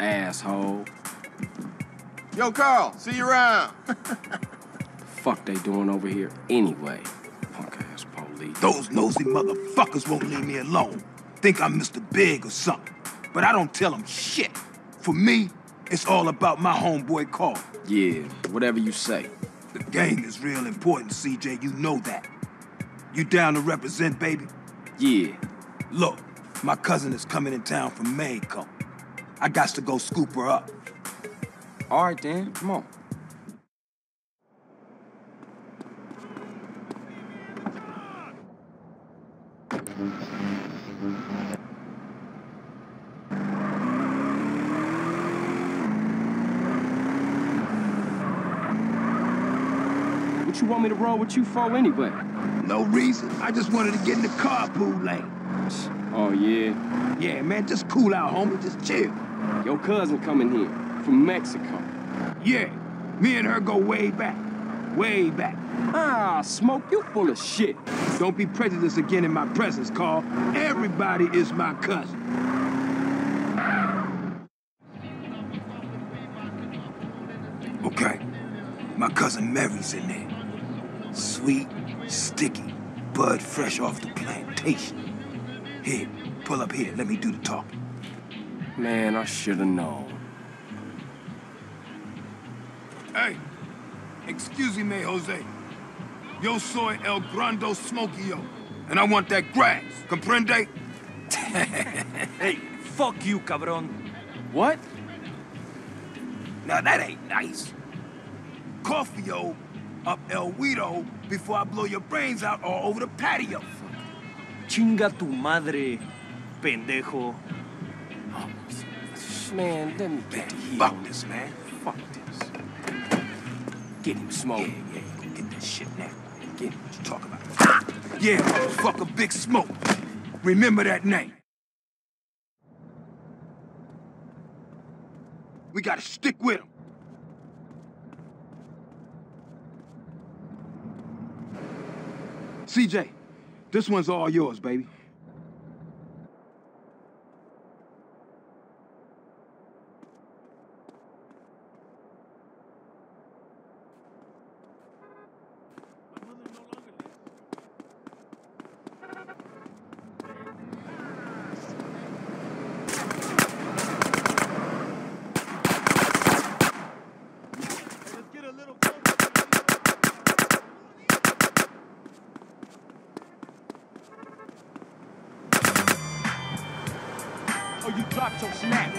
asshole. Yo, Carl, see you around. Fuck they doing over here anyway? Punk ass police. Those nosy motherfuckers won't leave me alone. Think I'm Mr. Big or something. But I don't tell them shit. For me, it's all about my homeboy Carl. Yeah, whatever you say. The gang is real important, CJ. You know that. You down to represent, baby? Yeah. Look, my cousin is coming in town from Mexico. I got to go scoop her up. All right, then. Come on. What you want me to roll with you for anyway? No reason. I just wanted to get in the carpool lane. Oh, yeah? Yeah, man, just cool out, homie. Just chill. Your cousin coming here from Mexico. Yeah, me and her go way back. Way back. Ah, Smoke, you full of shit. Don't be prejudiced again in my presence, Carl. Everybody is my cousin. Okay, my cousin Mary's in there. Sweet, sticky, bud fresh off the plantation. Here, pull up here. Let me do the talking. Man, I should have known. Hey, excuse me, Jose. Yo soy el grando smokio, and I want that grass. Comprende? Hey, fuck you, cabron. What? Now that ain't nice. Coffee-o up El Guido before I blow your brains out all over the patio. Chinga tu madre, pendejo. Man, let me get fuck this, man. Fuck this. Get him, Smoke. Yeah, yeah, go get that shit now. Get him. what you talk about. Yeah, motherfucker, Big Smoke. Remember that name. We gotta stick with him. CJ, this one's all yours, baby. you drop your snap.